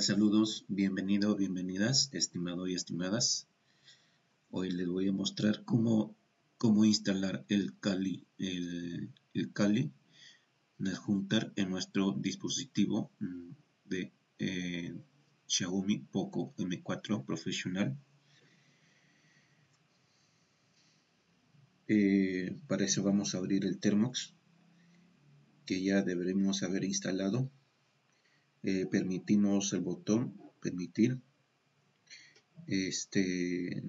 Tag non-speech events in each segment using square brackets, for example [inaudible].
Saludos, bienvenido, bienvenidas, estimado y estimadas. Hoy les voy a mostrar cómo, cómo instalar el Kali, el, el Kali Juntar en nuestro dispositivo mm, de eh, Xiaomi Poco M4 Profesional. Eh, para eso vamos a abrir el Thermox que ya deberemos haber instalado eh, permitimos el botón permitir. Este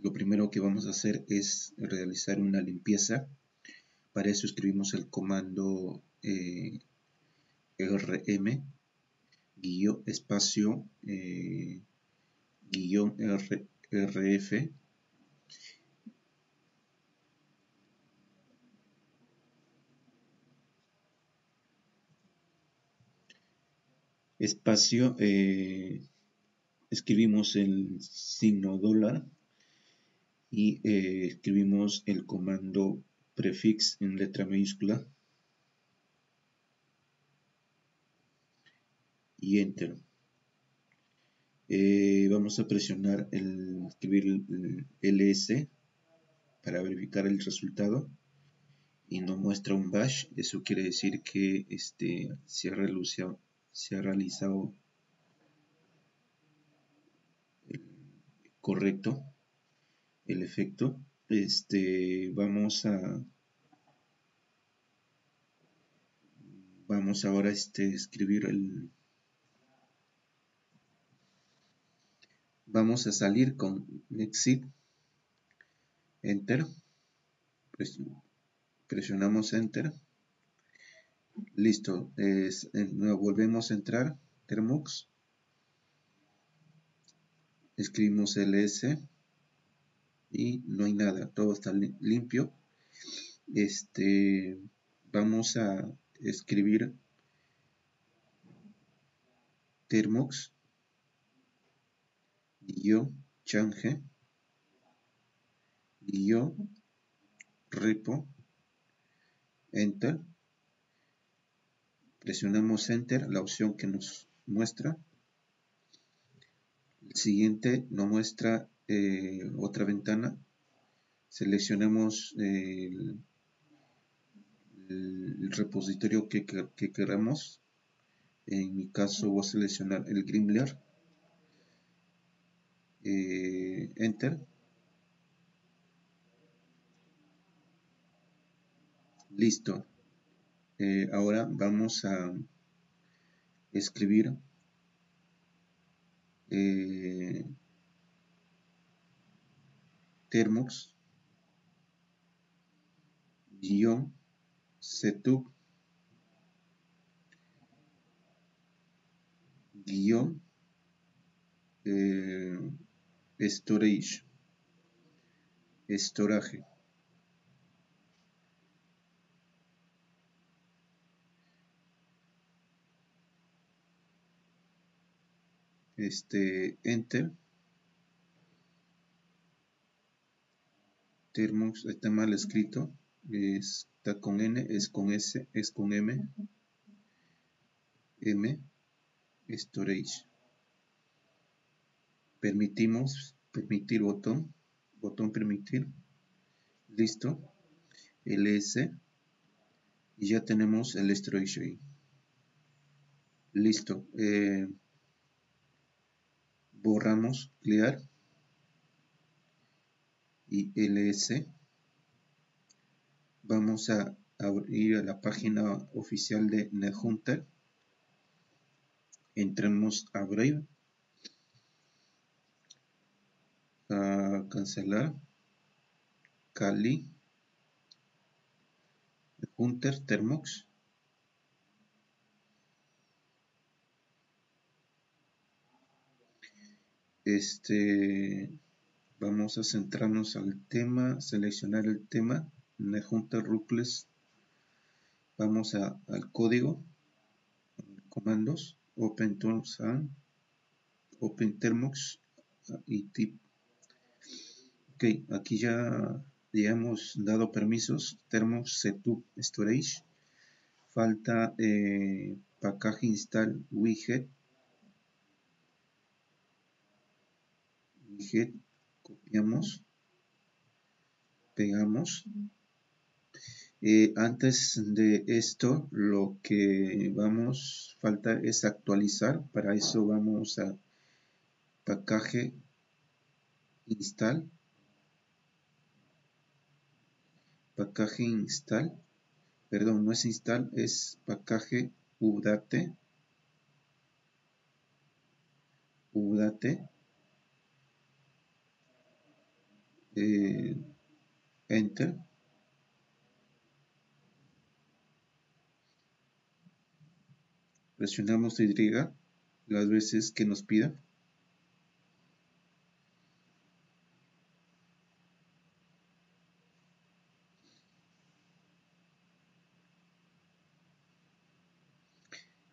lo primero que vamos a hacer es realizar una limpieza. Para eso escribimos el comando eh, rm guion espacio eh, guion rf espacio, eh, escribimos el signo dólar y eh, escribimos el comando prefix en letra mayúscula y enter. Eh, vamos a presionar el escribir el ls para verificar el resultado y nos muestra un bash eso quiere decir que este se ha relucido se ha realizado correcto el efecto. Este vamos a vamos ahora este escribir el vamos a salir con exit enter presionamos enter Listo, es, volvemos a entrar, Termux, escribimos ls y no hay nada, todo está limpio. Este, vamos a escribir Termux, guion, change, guion, repo, enter presionamos enter la opción que nos muestra. El siguiente nos muestra eh, otra ventana. Seleccionamos el, repositorio que, queramos. En mi caso voy a seleccionar el Grimler eh, enter. Listo eh, ahora vamos a escribir eh, termos guion setup guion eh, storage este enter. Termux está mal escrito. Está con N es con S es con M. M storage. Permitimos permitir botón botón permitir. Listo. Ls y ya tenemos el storage ahí. Listo. Eh, borramos clear y ls vamos a abrir a la página oficial de NetHunter entremos a Brave. A cancelar. Kali Hunter Termox este vamos a centrarnos al tema seleccionar el tema en la junta Rucles vamos al código comandos open terms and open termux y tip. Ok aquí ya, hemos dado permisos termux setup storage. Falta eh, package install widget copiamos, pegamos. Eh, antes de esto, lo que vamos, falta es actualizar. Para eso vamos a package install package install perdón no es install es package update update eh, enter presionamos Y las veces que nos pida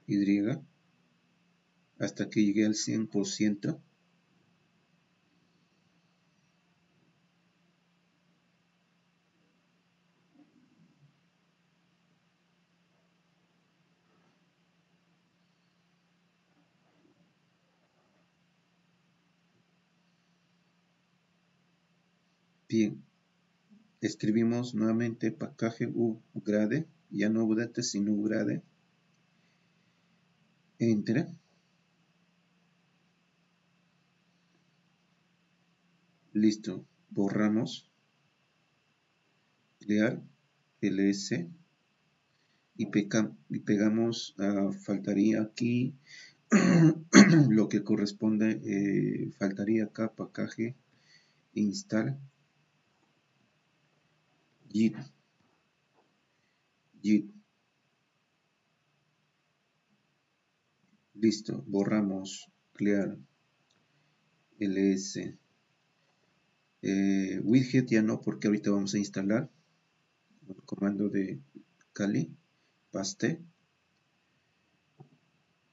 Y hasta que llegue al 100%. Bien, escribimos nuevamente package upgrade, ya no update sino upgrade Enter. Listo. Borramos. Clear. ls. Y, pegamos. Ah, faltaría aquí [clears throat] lo que corresponde. Eh, faltaría acá package install git git Listo, borramos clear. Ls. Eh, widget ya no, porque ahorita vamos a instalar el comando de Kali, paste,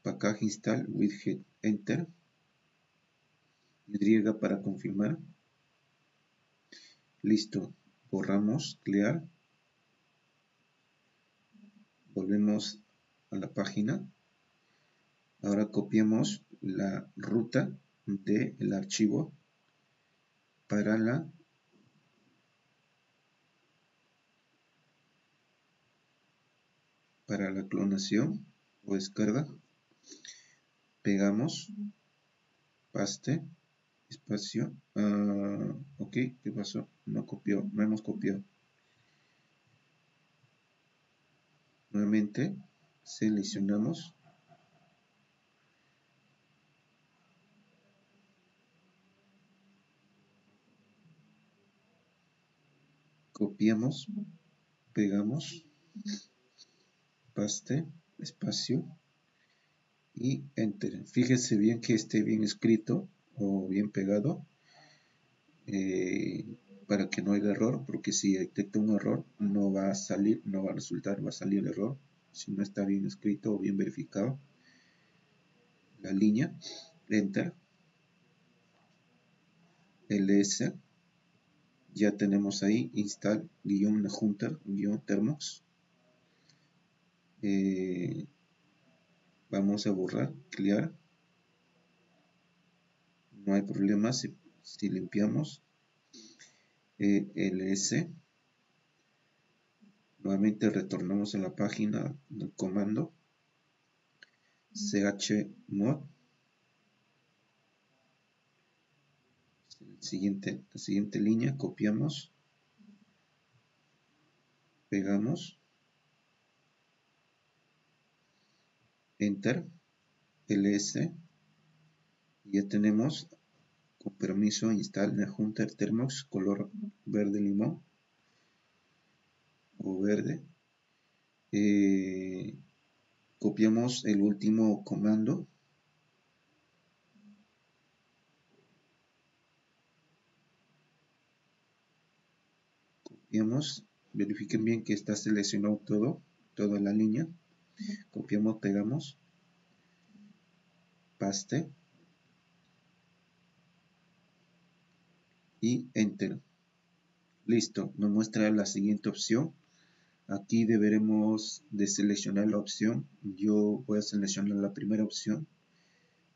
package install widget, enter, y para confirmar. Listo, borramos clear, volvemos a la página. Ahora copiamos la ruta del archivo para la para la clonación o descarga. Pegamos. Paste. Espacio. Uh, ok qué pasó no copió no hemos copiado. Nuevamente seleccionamos. Copiamos, pegamos, paste, espacio y enter. Fíjese bien que esté bien escrito o bien pegado. Eh, para que no haya error, porque si detecta un error no va a salir, no va a resultar, va a salir el error si no está bien escrito o bien verificado. La línea, enter, ls ya tenemos ahí install guion junter guion termox. Eh, vamos a borrar clear. No hay problema si, limpiamos eh, ls nuevamente retornamos a la página del comando. Chmod siguiente, la siguiente línea, copiamos, pegamos, enter, ls, y ya tenemos con permiso install Hunter Thermox color verde limón o verde. Eh, copiamos el último comando. Copiamos, verifiquen bien que está seleccionado todo, toda la línea, copiamos, pegamos, paste y enter. Listo, nos muestra la siguiente opción. Aquí deberemos de seleccionar la opción. Yo voy a seleccionar la primera opción,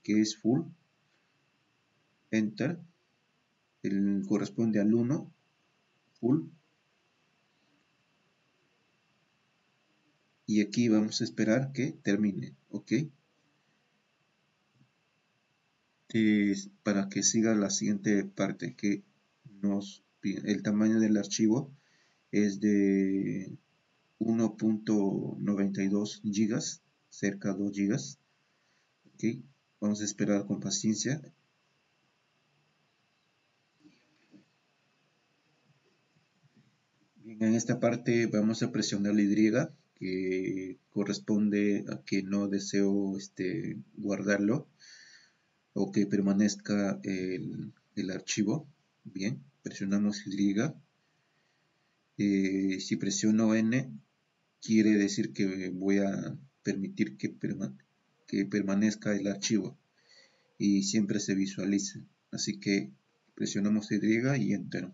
que es full. Enter. el corresponde al 1, full. Y aquí vamos a esperar que termine, ¿ok? para que siga la siguiente parte que el tamaño del archivo es de 1.92 gigas cerca de 2 gigas vamos a esperar con paciencia. En esta parte vamos a presionar la Y que corresponde a que no deseo este, guardarlo o que permanezca el archivo bien presionamos Y eh, si presiono N quiere decir que voy a permitir que, permanezca el archivo y siempre se visualice así que presionamos Y y Enter.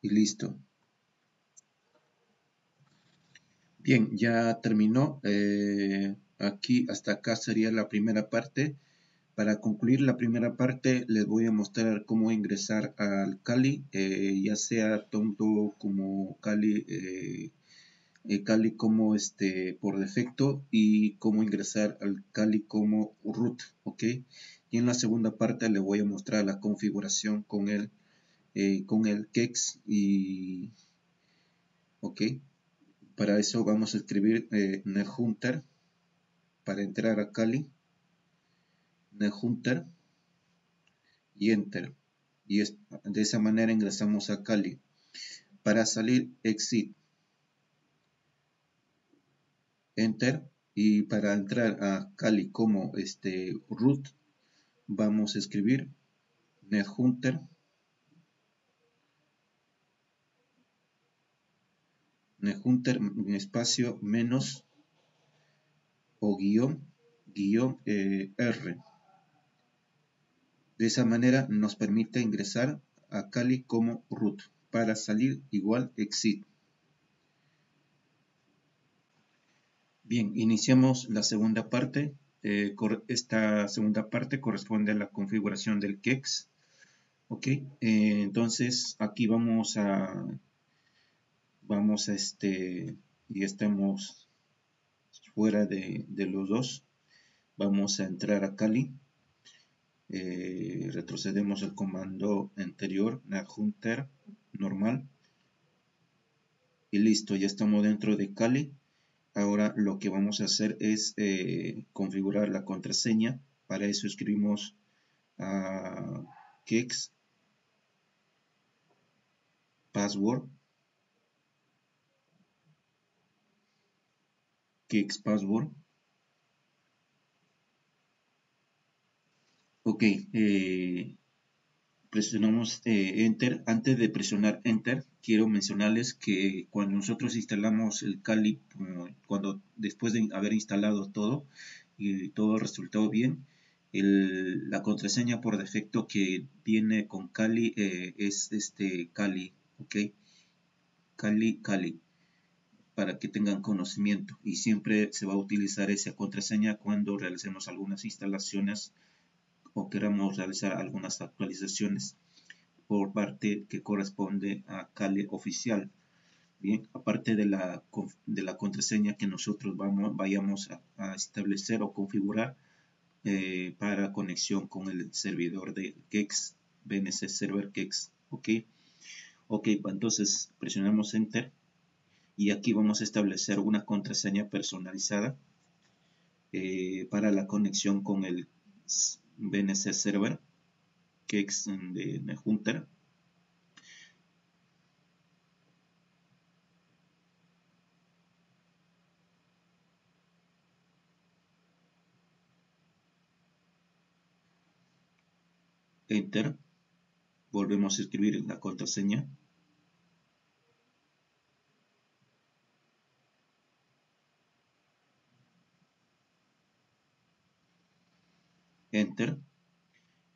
Y listo. Bien ya terminó. Eh, aquí hasta acá sería la primera parte para concluir la primera parte les voy a mostrar cómo ingresar al Kali, eh, ya sea tonto como Kali, eh, eh, como este por defecto y cómo ingresar al Kali como root, ok. Y en la segunda parte les voy a mostrar la configuración con el con el Kex y ok. Para eso vamos a escribir NetHunter para entrar a Kali Hunter y Enter. Y de esa manera ingresamos a Kali. Para salir, Exit. Enter. Y para entrar a Kali como este root, vamos a escribir NetHunter. NetHunter espacio menos o guion guion eh, R. De esa manera nos permite ingresar a Kali como root. Para salir igual exit. Bien, iniciamos la segunda parte. Eh, esta segunda parte corresponde a la configuración del KEX. Ok, eh, entonces aquí vamos a vamos a este y estamos fuera de, de los dos vamos a entrar a Kali eh, retrocedemos el comando anterior, NetHunter normal. Y listo, ya estamos dentro de Kali. Ahora lo que vamos a hacer es eh, configurar la contraseña. Para eso escribimos a Kex password password Ok, eh, presionamos eh, Enter. Antes de presionar Enter, quiero mencionarles que cuando nosotros instalamos el Kali, cuando después de haber instalado todo y todo resultado bien, la contraseña por defecto que viene con Kali eh, es este Kali, ok, Kali, Kali, para que tengan conocimiento y siempre se va a utilizar esa contraseña cuando realicemos algunas instalaciones o queramos realizar algunas actualizaciones por parte que corresponde a Kali oficial. Bien, aparte de la, de la contraseña que nosotros vamos, vayamos a, establecer o configurar eh, para conexión con el servidor de Kex, BNC Server Kex. Ok, ok, entonces presionamos Enter y aquí vamos a establecer una contraseña personalizada eh, para la conexión con el BNC Server, Kex de NetHunter. Enter. Volvemos a escribir la contraseña. Enter.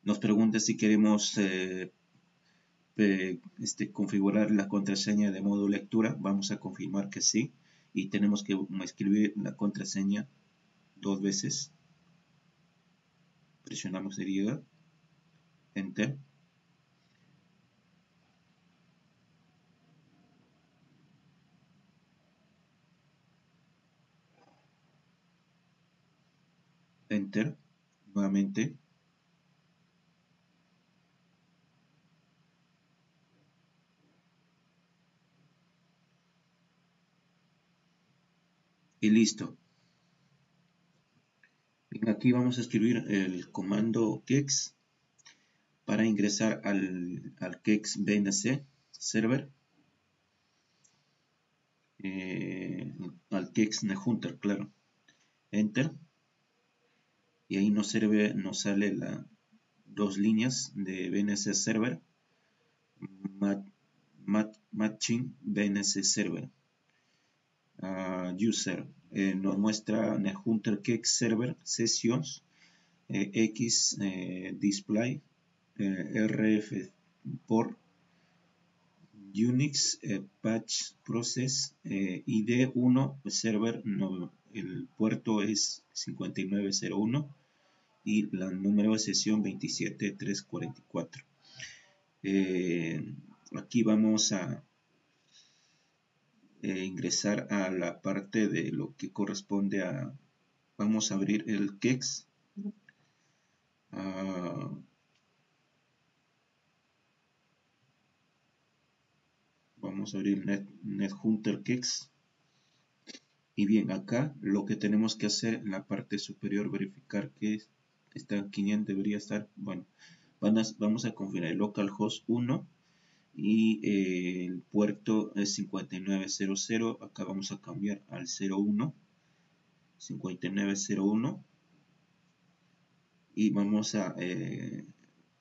Nos pregunta si queremos eh, este, configurar la contraseña de modo lectura. Vamos a confirmar que sí. Y tenemos que escribir la contraseña dos veces. Presionamos Y. enter enter nuevamente. Y listo. Aquí vamos a escribir el comando kex para ingresar al, al kex bnc server. Eh, al kex nejunter claro. Enter y ahí nos, sirve, nos sale la dos líneas de BNC Server Matching BNC Server. Uh, User eh, nos muestra Hunter Kex Server Sessions eh, X eh, Display RF por Unix Patch Process ID1 Server el puerto es 5901 y la número de sesión 27344. Eh, aquí vamos a eh, ingresar a la parte de lo que corresponde a vamos a abrir el kex ah, vamos a abrir Net, NetHunter Kex y bien, acá lo que tenemos que hacer en la parte superior, verificar que está 500, debería estar, bueno, vamos a configurar el localhost 1 y eh, el puerto es 5900, acá vamos a cambiar al 01, 5901 y vamos a eh,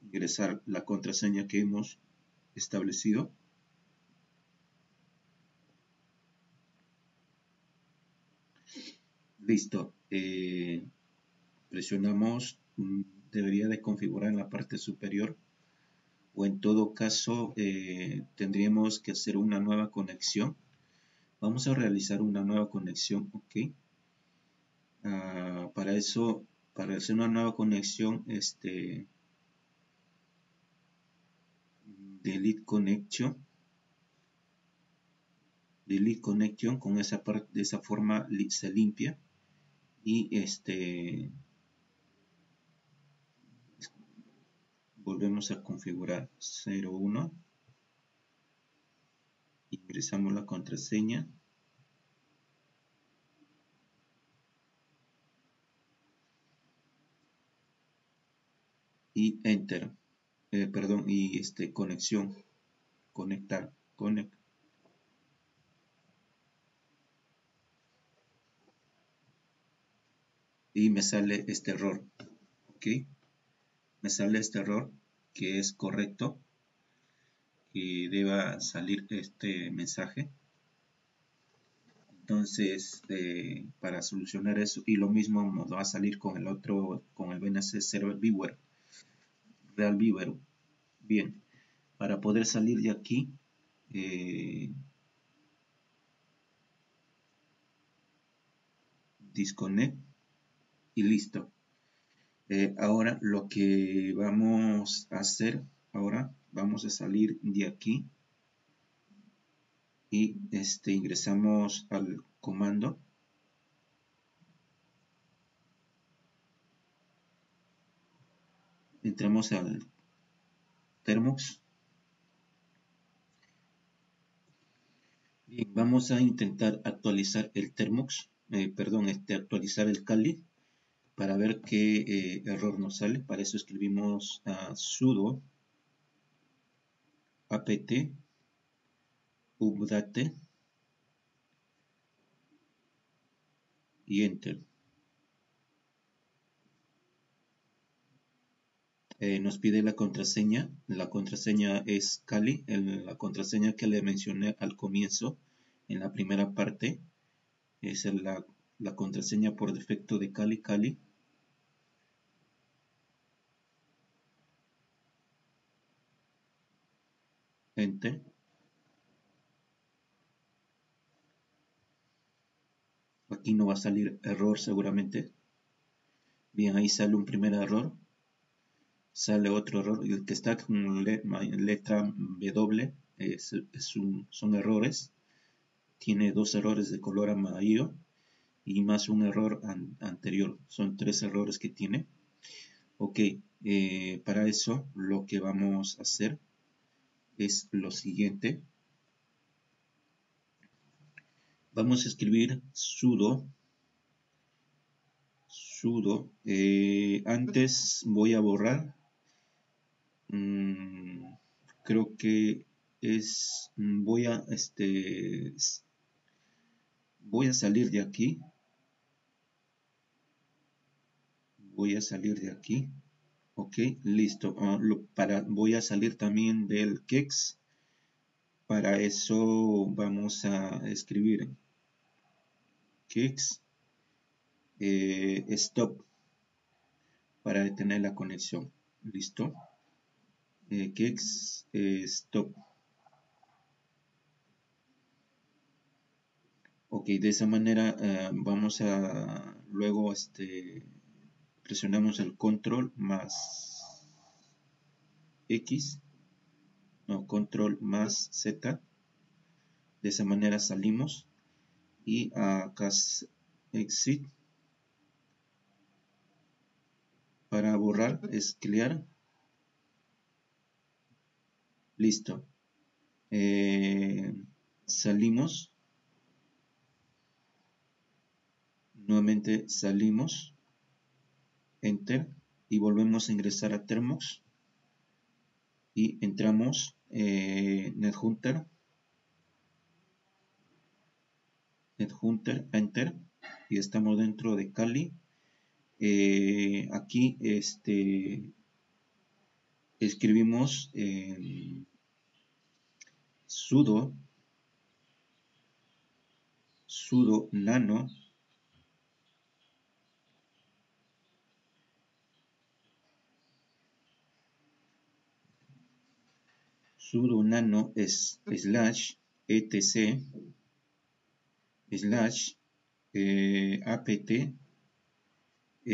ingresar la contraseña que hemos establecido Listo. Eh, presionamos, mm, debería de configurar en la parte superior o en todo caso eh, tendríamos que hacer una nueva conexión. Vamos a realizar una nueva conexión, ok. Ah, para eso, para hacer una nueva conexión, este delete connection delete connection con esa parte de esa forma se limpia y este volvemos a configurar 01 ingresamos la contraseña. Y enter eh, perdón y este conexión conectar conect. Y me sale este error ok me sale este error que es correcto y deba salir este mensaje entonces eh, para solucionar eso y lo mismo nos va a salir con el otro con el BNC Server Viewer Real Viewer bien para poder salir de aquí eh, disconnect y listo. Eh, ahora lo que vamos a hacer, ahora vamos a salir de aquí y este, ingresamos al comando. Entramos al Termux. Vamos a intentar actualizar el Termux, eh, perdón, este, actualizar el Kali para ver qué eh, error nos sale. Para eso escribimos sudo apt update y enter. Eh, nos pide la contraseña. La contraseña es Kali, la contraseña que le mencioné al comienzo en la primera parte. Es la, la contraseña por defecto de Kali Kali. Aquí no va a salir error seguramente bien ahí sale un primer error sale otro error. El que está con letra W es, son errores. Tiene dos errores de color amarillo y más un error anterior. Son tres errores que tiene. Ok, eh, para eso lo que vamos a hacer es lo siguiente. Vamos a escribir sudo sudo eh, antes voy a borrar. Mm, creo que es voy a este voy a salir de aquí. Voy a salir de aquí ok listo. Ah, para voy a salir también del kex. Para eso vamos a escribir kex. Eh, stop. Para detener la conexión. Listo. Eh, eh, stop. Ok de esa manera eh, vamos a luego este presionamos el control más X no control más Z. De esa manera salimos y acá exit para borrar es clear listo. Eh, salimos. Nuevamente salimos enter y volvemos a ingresar a Termox y entramos eh, NetHunter. NetHunter enter y estamos dentro de Kali. Eh, aquí este escribimos eh, sudo sudo nano sudo nano es slash etc slash eh, apt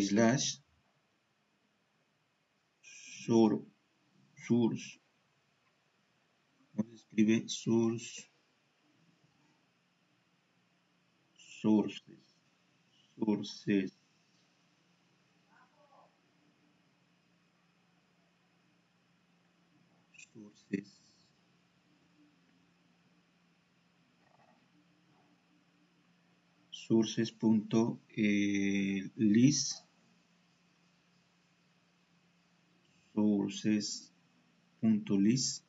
slash sur, source. Se escribe source sources. Sources sources.list sources.list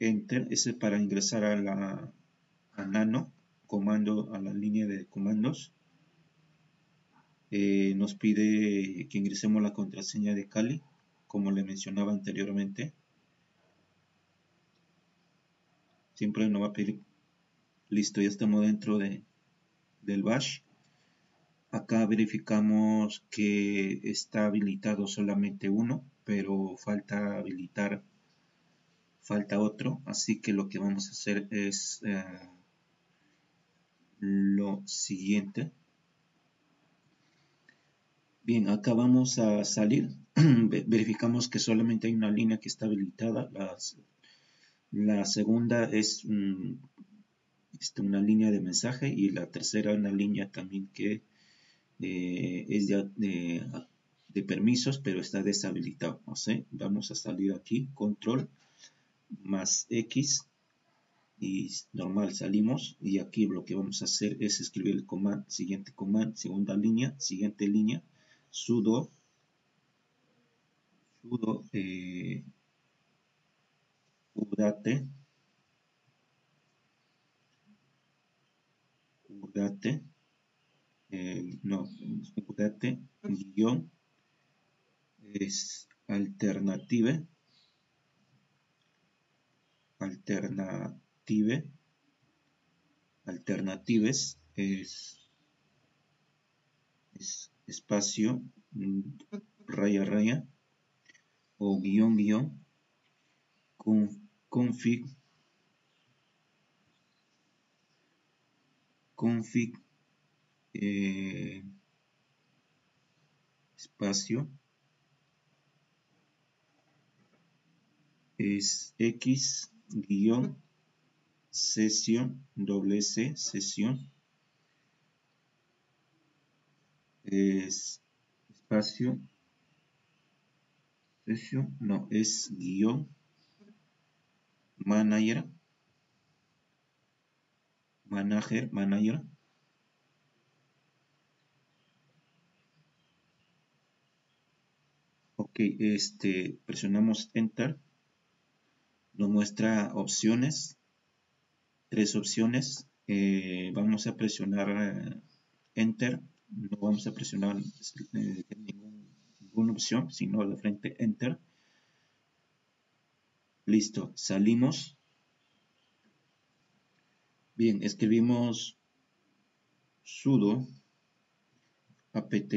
enter ese para ingresar a la a nano comando a la línea de comandos. Eh, nos pide que ingresemos la contraseña de Kali como le mencionaba anteriormente. Siempre nos va a pedir listo ya estamos dentro de del bash. Acá verificamos que está habilitado solamente uno, pero falta habilitar, falta otro. Así que lo que vamos a hacer es eh, lo siguiente. Bien, acá vamos a salir. [clears throat] Verificamos que solamente hay una línea que está habilitada. la segunda es una línea de mensaje y la tercera una línea también que eh, es de, permisos pero está deshabilitado. Vamos a salir aquí control más x y normal salimos y aquí lo que vamos a hacer es escribir el command siguiente command segunda línea siguiente línea sudo sudo eh, udate Udate, eh, no, Udate, guion, es alternative, alternative, alternatives, es, es espacio, raya, raya, o guion, guion, con config, config eh, espacio es X guion sesión doble C sesión es espacio sesión no es guion manager manager manager. Ok este presionamos enter. Nos muestra opciones. Tres opciones. Eh, vamos a presionar eh, enter. No vamos a presionar eh, ninguna opción sino de frente enter. Listo salimos bien escribimos sudo apt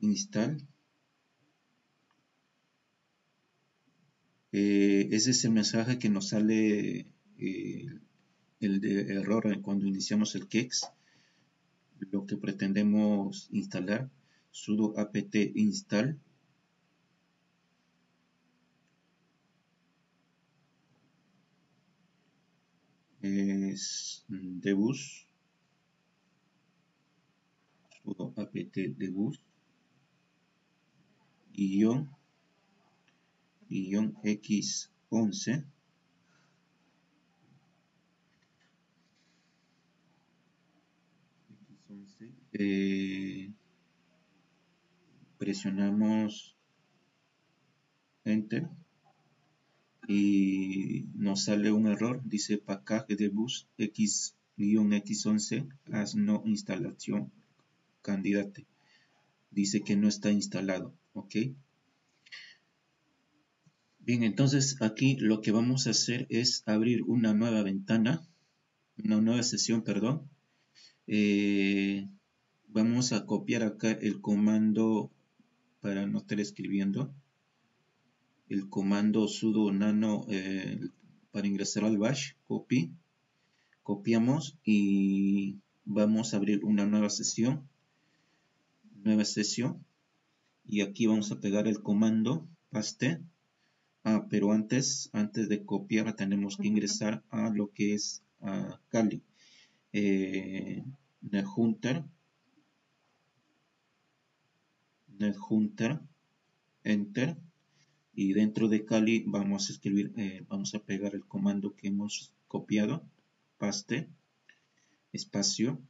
install. Eh, ese es el mensaje que nos sale eh, el de error cuando iniciamos el kex lo que pretendemos instalar. Sudo apt install es debus sudo apt debus guion. Guión x11 eh, presionamos enter y nos sale un error dice package de bus x-x11 as no instalación candidate. Dice que no está instalado ok bien entonces aquí lo que vamos a hacer es abrir una nueva ventana una nueva sesión perdón. Eh, vamos a copiar acá el comando para no estar escribiendo el comando sudo nano eh, para ingresar al bash copy copiamos y vamos a abrir una nueva sesión nueva sesión. Y aquí vamos a pegar el comando paste. Ah, pero antes antes de copiar tenemos que ingresar a lo que es a Kali. Eh, NetHunter NetHunter Enter y dentro de Kali vamos a escribir eh, vamos a pegar el comando que hemos copiado paste espacio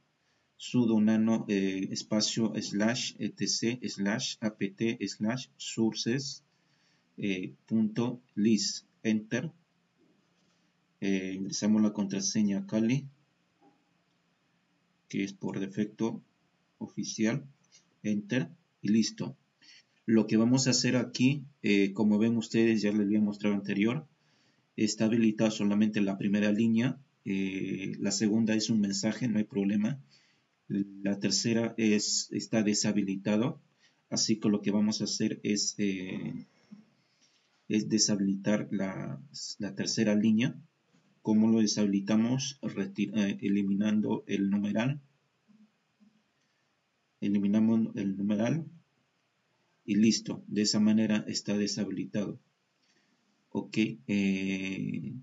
sudo nano eh, espacio slash etc slash apt slash sources eh, punto list enter. Ingresamos la contraseña Kali que es por defecto oficial enter y listo lo que vamos a hacer aquí como ven ustedes ya les había mostrado anterior está habilitado solamente la primera línea la segunda es un mensaje no hay problema la tercera es, está deshabilitado, así que lo que vamos a hacer es, eh, es deshabilitar la, tercera línea. ¿Cómo lo deshabilitamos? Eh, eliminando el numeral. Eliminamos el numeral y listo. De esa manera está deshabilitado. Ok. Eh,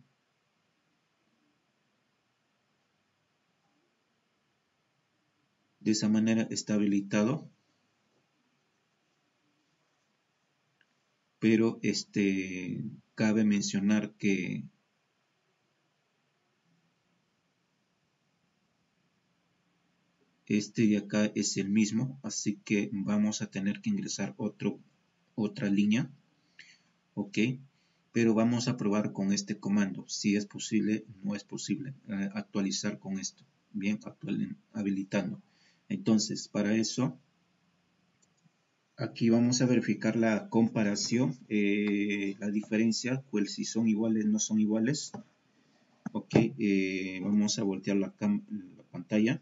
de esa manera está habilitado pero este cabe mencionar que este de acá es el mismo así que vamos a tener que ingresar otra línea ok pero vamos a probar con este comando si es posible no es posible eh, actualizar con esto bien actual, habilitando entonces, para eso, aquí vamos a verificar la comparación, eh, la diferencia, pues si son iguales no son iguales. Ok, eh, vamos a voltear la pantalla.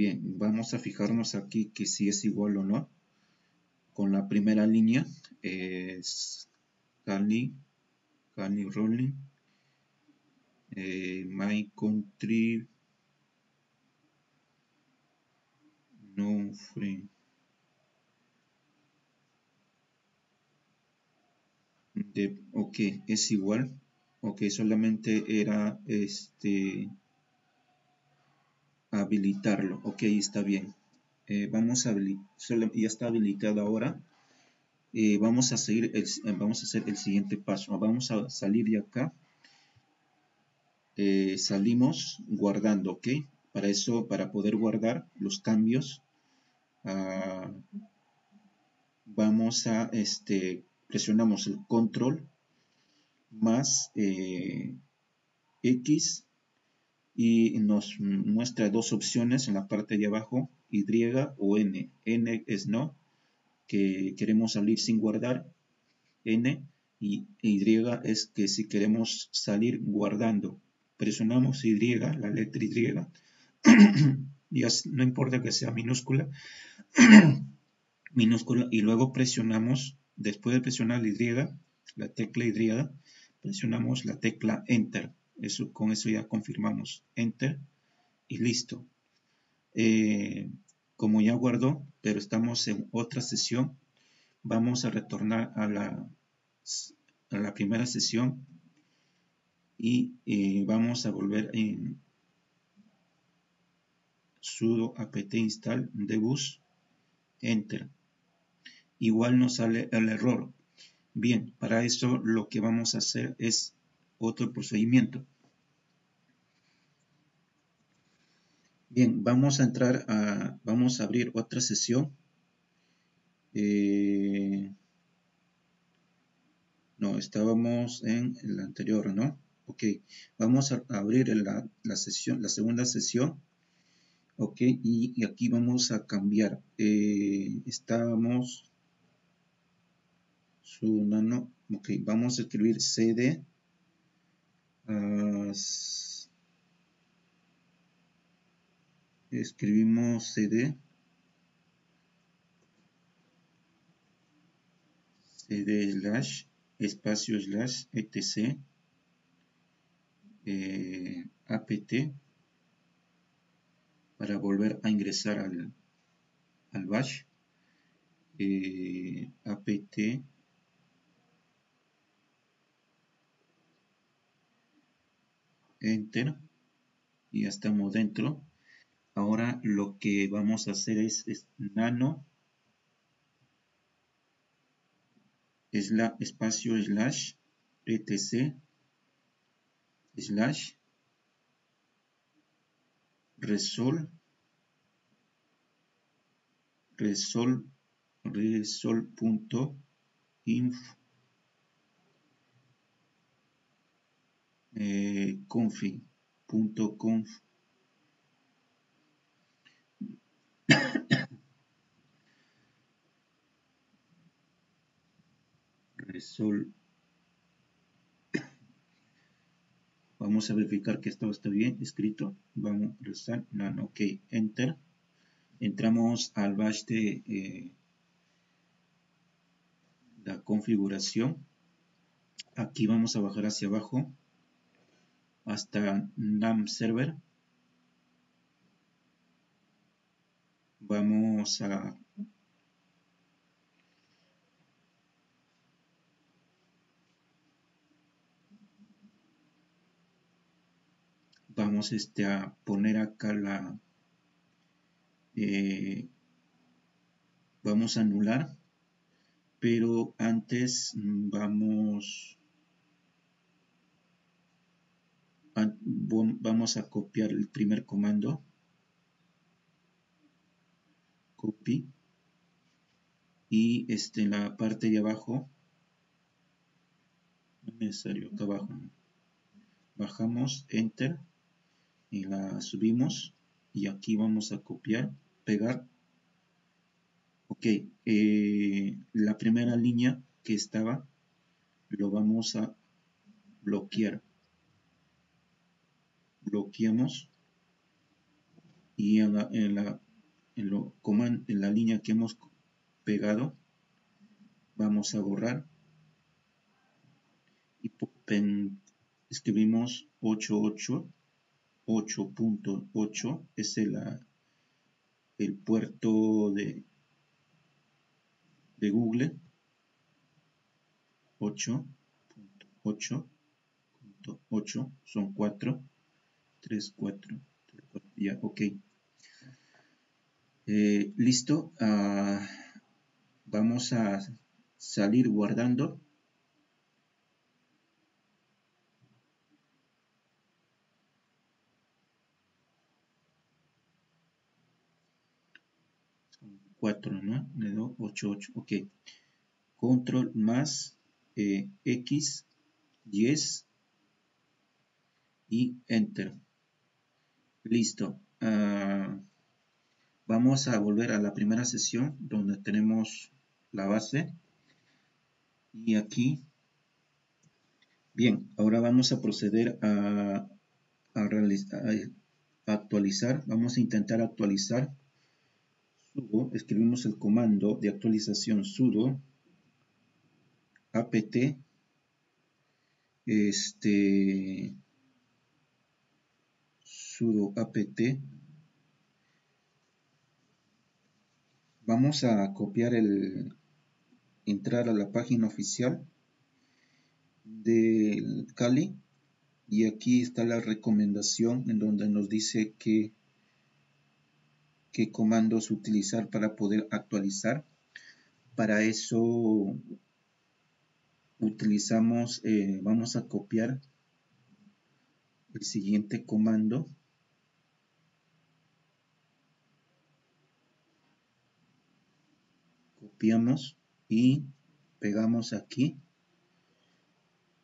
Bien, vamos a fijarnos aquí que si es igual o no. Con la primera línea es Cali, Cali Rolling, eh, My Country, No Free. De, ok, es igual. Ok, solamente era este habilitarlo. Ok está bien. Eh, vamos a ya está habilitado ahora. Eh, vamos a seguir el, eh, vamos a hacer el siguiente paso. Vamos a salir de acá. Salimos guardando ok. Para eso para poder guardar los cambios ah, vamos a este presionamos el control más X y nos muestra dos opciones en la parte de abajo, Y o N. N es no, que queremos salir sin guardar, N, y Y es que si queremos salir guardando. Presionamos Y, la letra Y, [clears throat] ya no importa que sea minúscula, [clears throat] minúscula, y luego presionamos, después de presionar Y, la tecla Y, presionamos la tecla Enter eso, con eso ya confirmamos Enter y listo. Eh, como ya guardó, pero estamos en otra sesión, vamos a retornar a la, a la primera sesión y eh, vamos a volver en sudo apt install debus enter igual nos sale el error bien para eso lo que vamos a hacer es otro procedimiento. Bien, vamos a entrar a, vamos a abrir otra sesión. Eh, no, estábamos en el anterior, ¿no? Ok, vamos a abrir la, sesión, la segunda sesión. Ok, y, aquí vamos a cambiar. Eh, estábamos su nano. Ok, vamos a escribir cd escribimos cd cd slash espacio slash etc. Eh, apt para volver a ingresar al, al bash. Eh, apt enter. Y ya estamos dentro ahora lo que vamos a hacer es, nano. Es la espacio slash etc. Slash. Resol. Resol resol.inf eh, confi.conf Resol vamos a verificar que esto está bien escrito. Vamos a restar no, ok. Enter. Entramos al bash de eh, la configuración. Aquí vamos a bajar hacia abajo hasta NAM server. Vamos a vamos este a poner acá la eh, vamos a anular pero antes vamos vamos a copiar el primer comando. Copy. Y este en la parte de abajo. No es necesario acá abajo bajamos enter y la subimos y aquí vamos a copiar pegar. Ok eh, la primera línea que estaba lo vamos a bloquear. Bloqueamos y en la, en en la línea que hemos pegado vamos a borrar. Y escribimos 88 8.8 es el, el puerto de, de Google 8 8.8 son 4, 3, 4, 3, 4, ya, ok. Eh, listo, uh, vamos a salir guardando. Son 4, ¿no? Le doy 8, 8, ok. Control más eh, X 10 y Enter. Listo. Uh, vamos a volver a la primera sesión donde tenemos la base. Y aquí, bien, ahora vamos a proceder a actualizar. Vamos a intentar actualizar. Sudo, escribimos el comando de actualización sudo apt este sudo apt. Vamos a copiar el entrar a la página oficial del Kali y aquí está la recomendación en donde nos dice que qué comandos utilizar para poder actualizar para eso utilizamos, eh, vamos a copiar el siguiente comando. Copiamos y pegamos aquí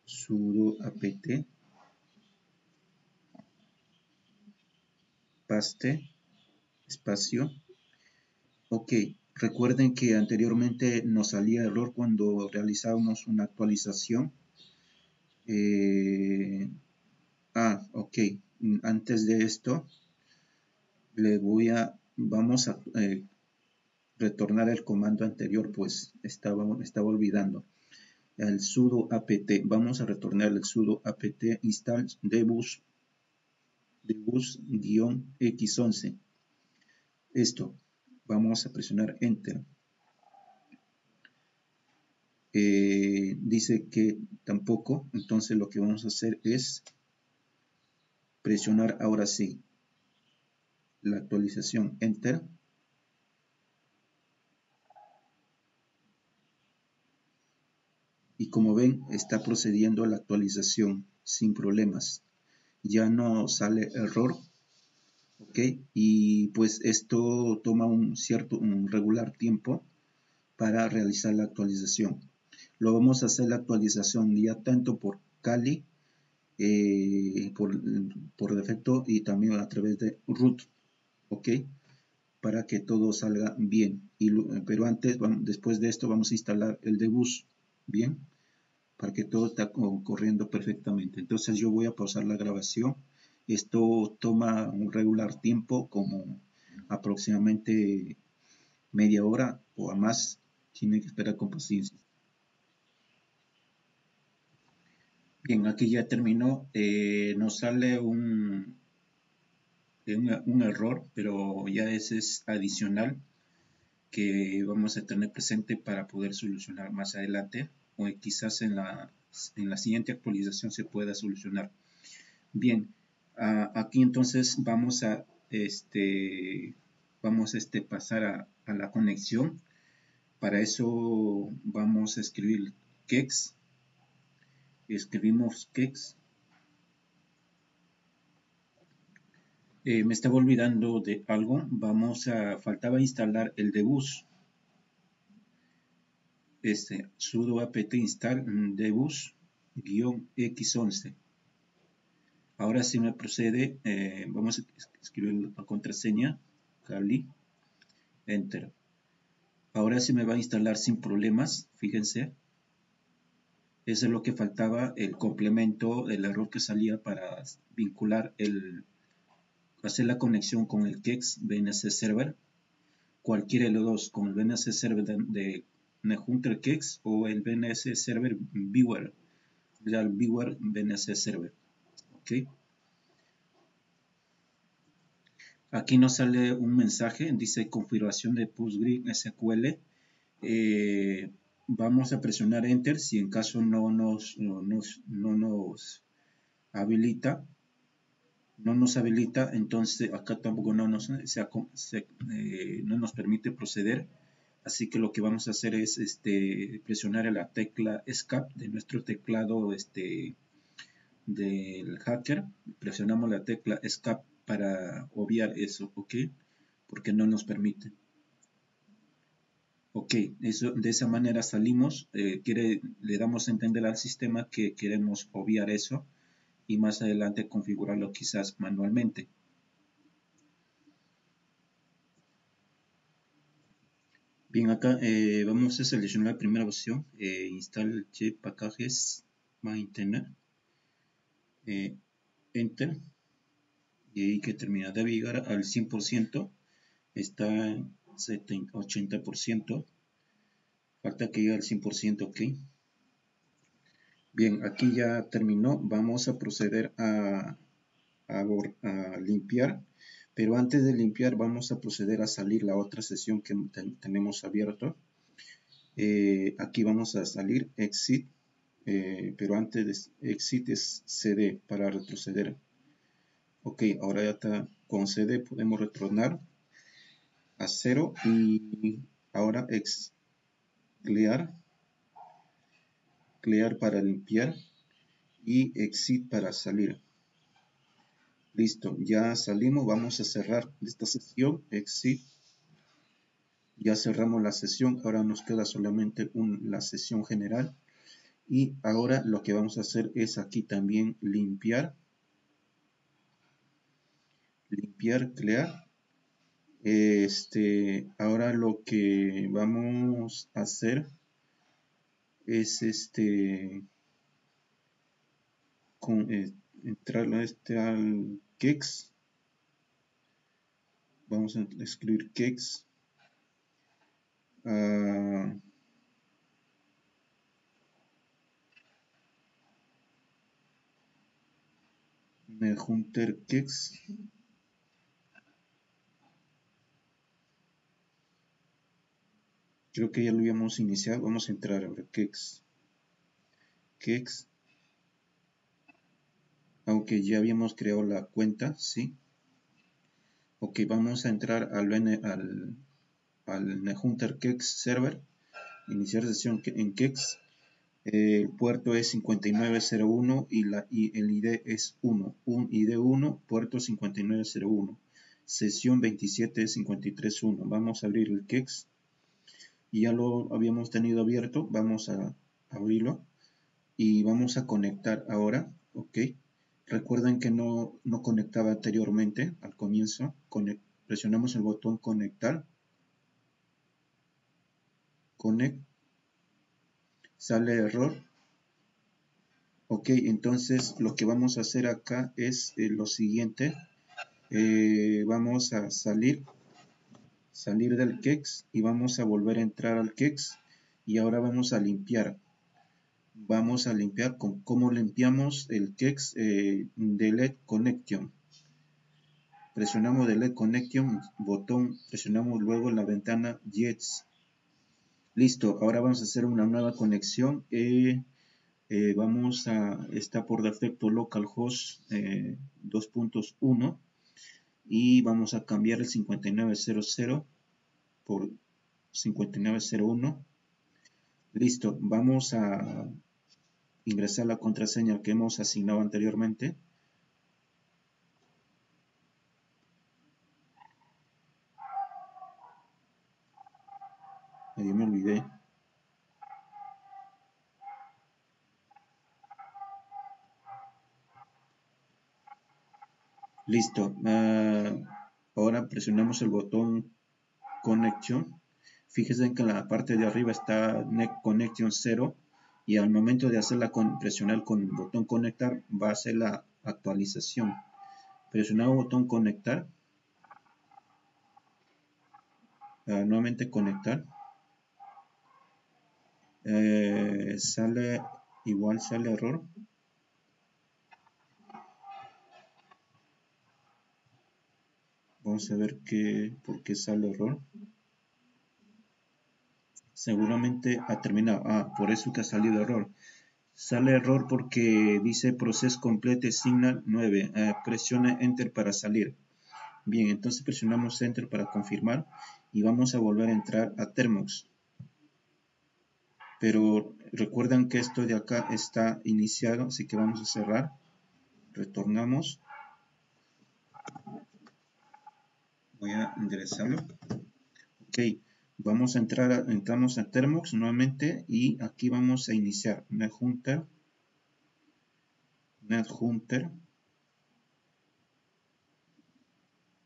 sudo apt paste espacio ok Recuerden que anteriormente nos salía error cuando realizábamos una actualización. Eh, ah, ok. Antes de esto, le voy a, vamos a eh, retornar el comando anterior, pues estaba, estaba olvidando. El sudo apt, vamos a retornar el sudo apt install debus debus-x11. Esto, vamos a presionar enter. Eh, dice que tampoco. Entonces lo que vamos a hacer es presionar ahora sí la actualización enter. Y como ven está procediendo a la actualización sin problemas. Ya no sale error ok y pues esto toma un cierto un regular tiempo para realizar la actualización. Lo vamos a hacer la actualización ya tanto por Kali eh, por, por, defecto y también a través de root ok para que todo salga bien. Y, pero antes después de esto vamos a instalar el debus bien para que todo está corriendo perfectamente. Entonces yo voy a pausar la grabación esto toma un regular tiempo, como aproximadamente media hora o a más. Tiene que esperar con paciencia. Bien, aquí ya terminó. Eh, nos sale un, un, un, error, pero ya ese es adicional que vamos a tener presente para poder solucionar más adelante o quizás en la, en la siguiente actualización se pueda solucionar. Bien, Ah, aquí entonces vamos a este vamos a este pasar a, la conexión. Para eso vamos a escribir kex. Escribimos kex. Eh, me estaba olvidando de algo. Vamos a faltaba instalar el debus este sudo apt install debus x11 Ahora sí me procede, eh, vamos a escribir la contraseña, Kali, Enter. Ahora sí me va a instalar sin problemas, fíjense. Eso es lo que faltaba, el complemento, el error que salía para vincular el, hacer la conexión con el KEX BNC Server. Cualquiera de los dos, con el BNC Server de, de KEX o el BNC Server Viewer, el Viewer BNC Server. Aquí nos sale un mensaje, dice configuración de PostgreSQL. Eh, vamos a presionar enter si en caso no nos, no nos, habilita no nos habilita entonces acá tampoco no nos, eh, no nos permite proceder así que lo que vamos a hacer es este, presionar la tecla escape de nuestro teclado este, del hacker presionamos la tecla escape para obviar eso ok porque no nos permite. Ok, eso, de esa manera salimos, eh, quiere, le damos a entender al sistema que queremos obviar eso y más adelante configurarlo quizás manualmente. Bien, acá eh, vamos a seleccionar la primera opción, eh, install packages maintainer, eh, enter, y hay que terminar de navegar al 100%, está 80%. Falta que llegue al 100%, ok. Bien, aquí ya terminó. Vamos a proceder a, limpiar. Pero antes de limpiar vamos a proceder a salir la otra sesión que tenemos abierto. Eh, aquí vamos a salir exit. Eh, pero antes de exit es cd para retroceder. Ok, ahora ya está con cd podemos retornar a 0 y ahora ex clear, clear para limpiar y exit para salir. Listo, ya salimos, vamos a cerrar esta sesión, exit. Ya cerramos la sesión, ahora nos queda solamente la sesión general. Y ahora lo que vamos a hacer es aquí también limpiar. Limpiar, clear este, ahora lo que vamos a hacer es este con, eh, entrar a este al kex vamos a escribir kex uh, Hunter kex creo que ya lo habíamos iniciado. Vamos a entrar ahora kex kex aunque ya habíamos creado la cuenta sí. Ok vamos a entrar al, al, kex server. Iniciar sesión en kex el puerto es 5901 y, el ID es 1 un ID 1 puerto 5901 sesión 27531 vamos a abrir el kex. Y ya lo habíamos tenido abierto vamos a abrirlo. Y vamos a conectar ahora ok. Recuerden que no, no conectaba anteriormente al comienzo. Presionamos el botón conectar. Connect sale error. Ok entonces lo que vamos a hacer acá es eh, lo siguiente. Eh, vamos a salir salir del kex y vamos a volver a entrar al kex. Y ahora vamos a limpiar. Vamos a limpiar con cómo limpiamos el kex eh, delete connection. Presionamos delete connection botón presionamos luego la ventana jets listo ahora vamos a hacer una nueva conexión. Eh, eh, vamos a está por defecto localhost 2.1 y vamos a cambiar el 5900 por 5901 listo vamos a ingresar la contraseña que hemos asignado anteriormente ahí me olvidé Listo. Ah, ahora presionamos el botón Connection. Fíjense que en la parte de arriba está Connection 0 y al momento de hacer la presionar con el botón conectar va a hacer la actualización. Presionamos el botón conectar. Ah, nuevamente conectar. Eh, sale igual sale error A ver qué, por qué sale error. seguramente ha terminado. Ah, por eso que ha salido error. Sale error porque dice Process Complete Signal 9. Eh, presione Enter para salir. Bien, entonces presionamos Enter para confirmar y vamos a volver a entrar a Termox. Pero recuerden que esto de acá está iniciado, así que vamos a cerrar. Retornamos. Voy a enderezarlo. Ok, vamos a entrar, a, entramos a Termox nuevamente y aquí vamos a iniciar NetHunter. NetHunter.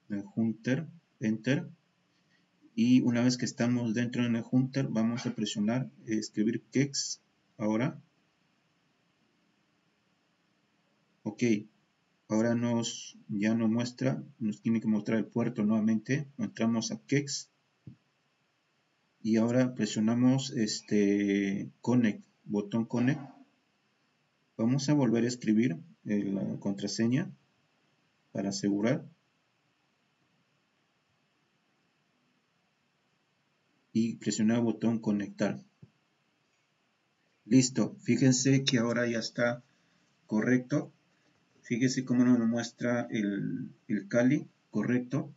NetHunter. Enter y una vez que estamos dentro de NetHunter vamos a presionar escribir kex ahora ok ahora nos ya nos muestra nos tiene que mostrar el puerto nuevamente entramos a kex y ahora presionamos este connect botón connect vamos a volver a escribir la contraseña para asegurar y presionar botón conectar. Listo, fíjense que ahora ya está correcto. Fíjense cómo nos muestra el, el correcto.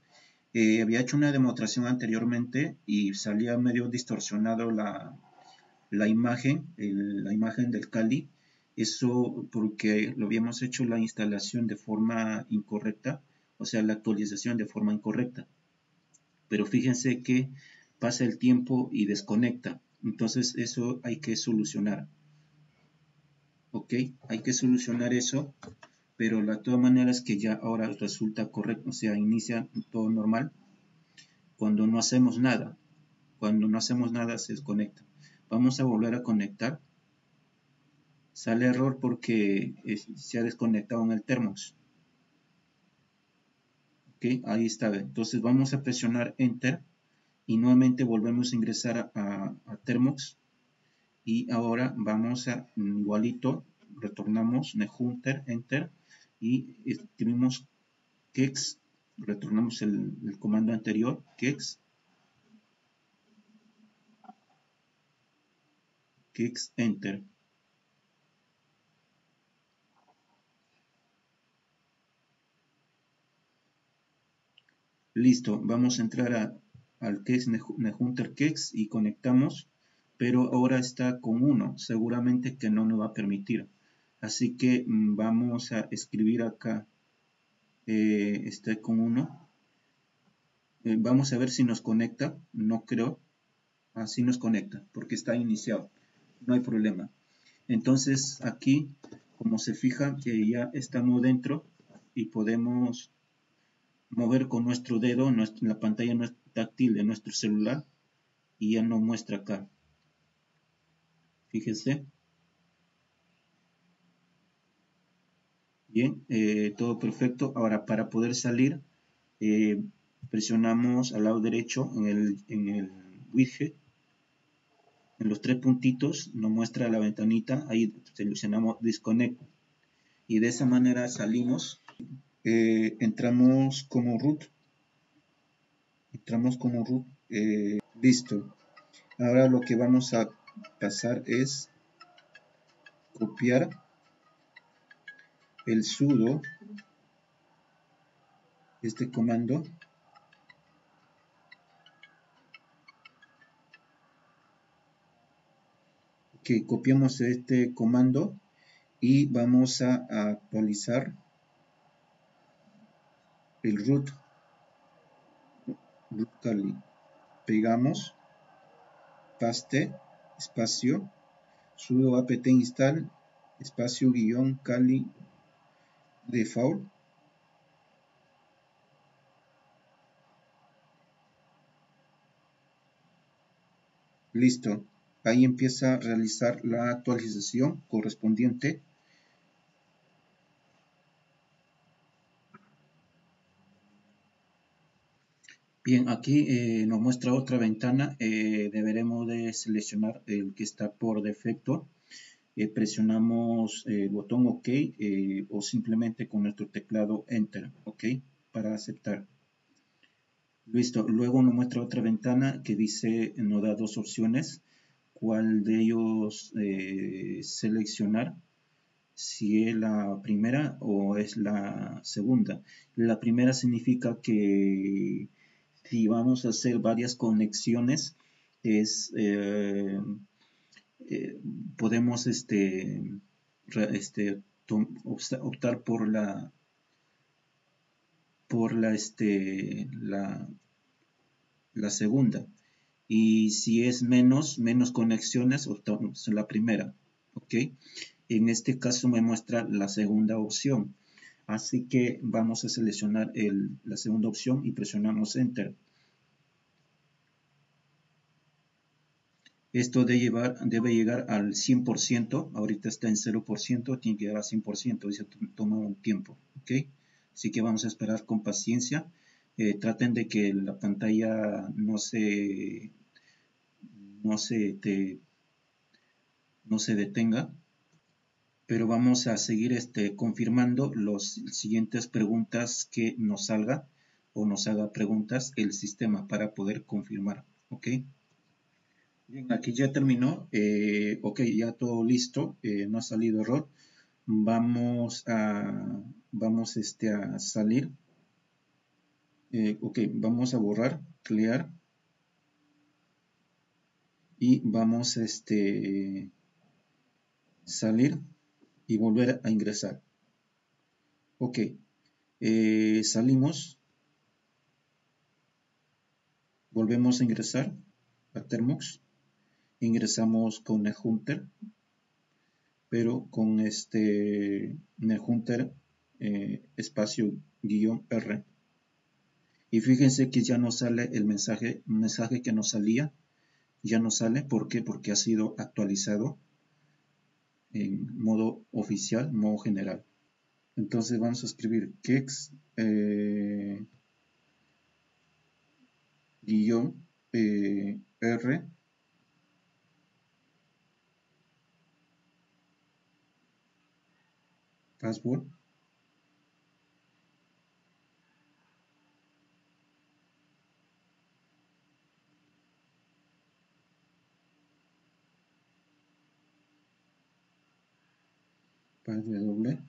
Eh, había hecho una demostración anteriormente y salía medio distorsionado la, la imagen, la imagen del Kali. Eso porque lo habíamos hecho la instalación de forma incorrecta, o sea, la actualización de forma incorrecta. Pero fíjense que pasa el tiempo y desconecta. Entonces eso hay que solucionar. ¿Ok? Hay que solucionar eso, pero de todas maneras que ya ahora resulta correcto, o sea, inicia todo normal. Cuando no hacemos nada, cuando no hacemos nada se desconecta. Vamos a volver a conectar. Sale error porque se ha desconectado en el Termox. ¿Ok? Ahí está. Entonces vamos a presionar Enter y nuevamente volvemos a ingresar a, Termox y ahora vamos a igualito retornamos NetHunter enter y escribimos kex retornamos el, comando anterior kex kex enter listo vamos a entrar a al es Nehunter Kex y conectamos, pero ahora está con 1, seguramente que no nos va a permitir. Así que mm, vamos a escribir acá, eh, está con 1. Eh, vamos a ver si nos conecta, no creo, así nos conecta, porque está iniciado, no hay problema. Entonces aquí, como se fija que ya estamos dentro y podemos mover con nuestro dedo en la pantalla táctil de nuestro celular y ya no muestra acá. Fíjense. Bien, eh, todo perfecto. Ahora, para poder salir, eh, presionamos al lado derecho en el, en el widget. En los tres puntitos nos muestra la ventanita. Ahí seleccionamos Disconnect. Y de esa manera salimos. Eh, entramos como root entramos como root listo ahora lo que vamos a pasar es copiar el sudo este comando que copiamos este comando y vamos a actualizar el root. Locally pegamos paste espacio sudo apt install espacio guion cali default listo ahí empieza a realizar la actualización correspondiente Bien, aquí eh, nos muestra otra ventana. Eh, deberemos de seleccionar el que está por defecto. Eh, presionamos el botón OK o simplemente con nuestro teclado Enter, OK, para aceptar. Listo, luego nos muestra otra ventana que dice, nos da dos opciones, cuál de ellos eh, seleccionar, si es la primera o es la segunda. La primera significa que si vamos a hacer varias conexiones, es, eh, eh, podemos este, este, optar por la por este, la, segunda. Y si es menos, menos conexiones, optamos la primera. En este caso me muestra la segunda opción. Así que vamos a seleccionar el, la segunda opción y presionamos Enter. Esto debe, llegar al 100%, ahorita está en 0%, tiene que llegar a 100%, eso toma un tiempo, ¿ok? Así que vamos a esperar con paciencia. Eh, traten de que la pantalla no se, no se, no se detenga, pero vamos a seguir este, confirmando las siguientes preguntas que nos salga o nos haga preguntas el sistema para poder confirmar, ¿ok? Bien, aquí ya terminó. Eh, ok, ya todo listo. Eh, no ha salido error. Vamos a, vamos este, a salir. Eh, ok, vamos a borrar, clear. Y vamos este, salir y volver a ingresar. Ok, salimos. Volvemos a ingresar a Termux ingresamos con NetHunter, pero con este NetHunter eh, espacio guion R. Y fíjense que ya no sale el mensaje, mensaje que nos salía, ya no sale, ¿por qué? Porque ha sido actualizado en modo oficial, modo general. Entonces vamos a escribir kex eh, guion eh, R password doble.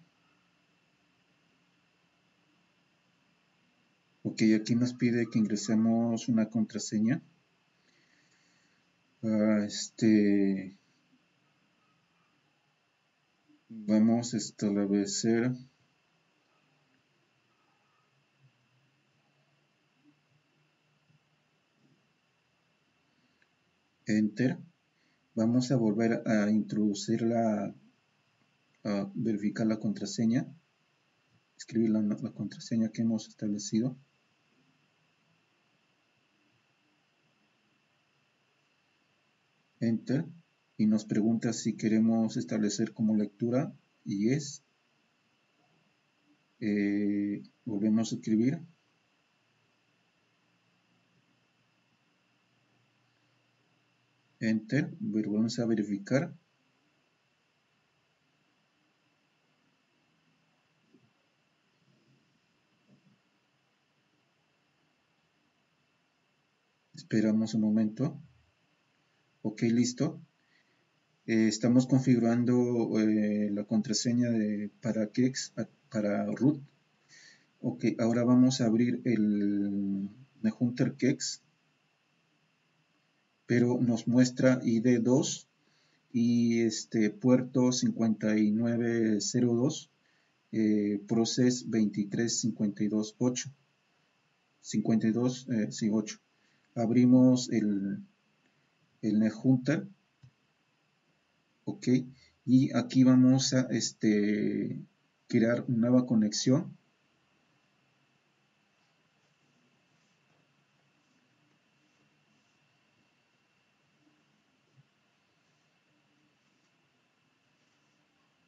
Ok aquí nos pide que ingresemos una contraseña. Uh, este vamos a establecer enter. Vamos a volver a introducir la a verificar la contraseña. Escribir la, la contraseña que hemos establecido. Enter y nos pregunta si queremos establecer como lectura y es eh, volvemos a escribir. Enter volvemos a verificar. Esperamos un momento. Ok listo eh, estamos configurando eh, la contraseña de, para Kex, para root. Ok, ahora vamos a abrir el NetHunter Kex, pero nos muestra ID2 y este puerto 5902 eh, Process 23528 52, eh, sí, 8 abrimos el, el NetHunter ok y aquí vamos a este crear una nueva conexión.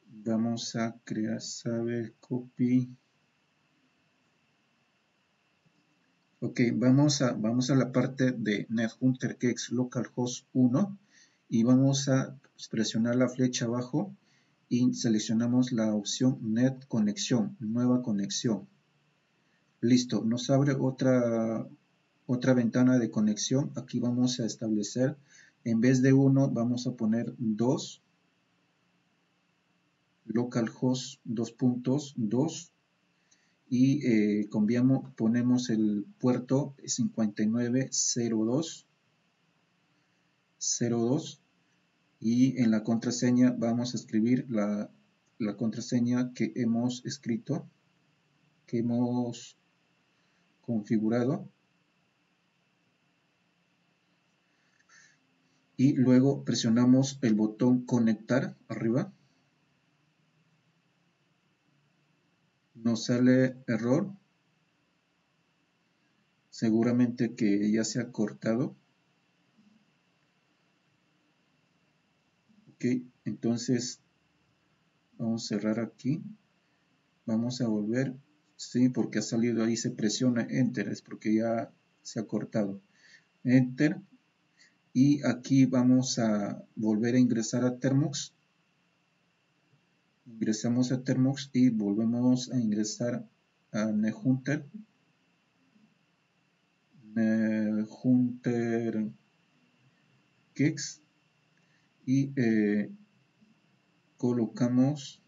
Vamos a crear saber copy. Ok vamos a vamos a la parte de NetHunter que es localhost 1 y vamos a presionar la flecha abajo y seleccionamos la opción Net Conexión, nueva conexión. Listo, nos abre otra, otra ventana de conexión. Aquí vamos a establecer, en vez de uno, vamos a poner dos localhost 2.2 y eh, ponemos el puerto 5902 02 y en la contraseña vamos a escribir la, la contraseña que hemos escrito que hemos configurado. Y luego presionamos el botón conectar arriba. Nos sale error. Seguramente que ya se ha cortado ok entonces vamos a cerrar aquí. Vamos a volver. Sí porque ha salido ahí se presiona enter es porque ya se ha cortado. Enter. Y aquí vamos a volver a ingresar a Termux. Ingresamos a Termux y volvemos a ingresar a NetHunter NetHunter Kicks y eh, colocamos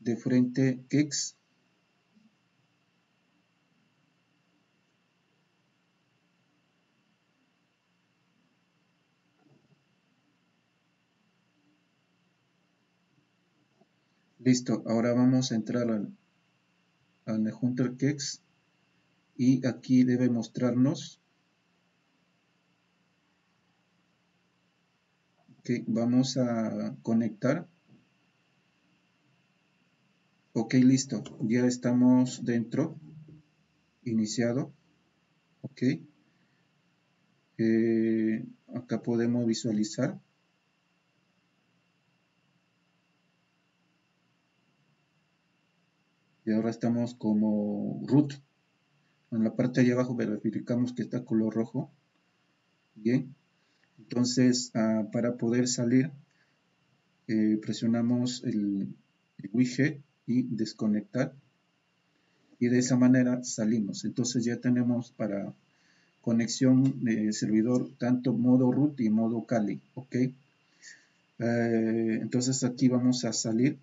de frente Kicks Listo, ahora vamos a entrar al, al Hunter Kex y aquí debe mostrarnos que vamos a conectar. Ok, listo, ya estamos dentro, iniciado. Ok, eh, acá podemos visualizar. Y ahora estamos como root. En la parte de abajo verificamos que está color rojo. Bien entonces ah, para poder salir eh, presionamos el, widget y desconectar. Y de esa manera salimos. Entonces ya tenemos para conexión de servidor tanto modo root y modo Kali ok eh, entonces aquí vamos a salir